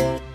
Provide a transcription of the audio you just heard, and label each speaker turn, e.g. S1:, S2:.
S1: you